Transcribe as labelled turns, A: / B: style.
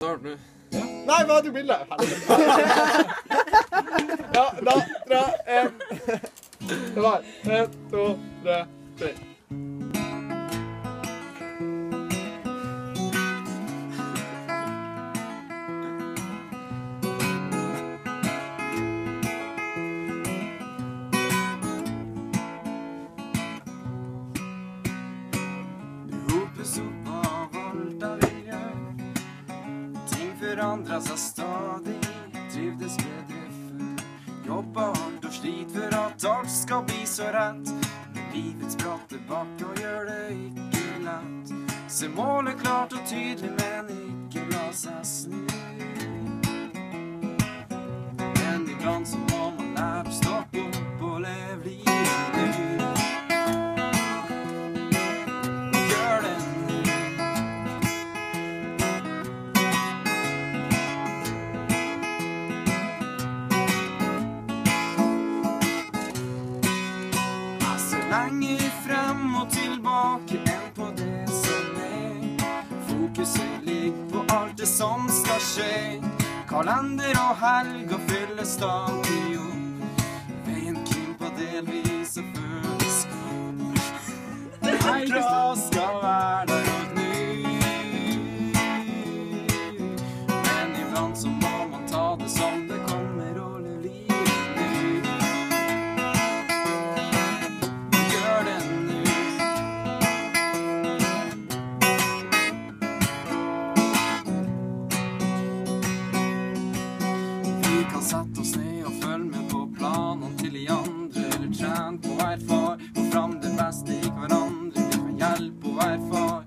A: Start nå.
B: Nei, vi har tatt bilde! Ja, da, tre, en Det var en, to, tre, tre.
C: Ting forandrer seg stadig. Trivdes bedre før. Jobba hardt og slit for at alt skal bli så rett. Men livets bratte bakke og gjør det ikke lett. Se målet klart og tydelig, men ikke la seg snu. Men iblant så Så lenge frem og tilbake enn på det som er. Fokuset ligger på alt det som skal skje. Kalender og helg og fyllestak i jobb. Veien krymper delvis kan sette oss ned og følge med på planene til de andre, eller trene på å far få fram det beste i hverandre. Vi kan hjelpe å far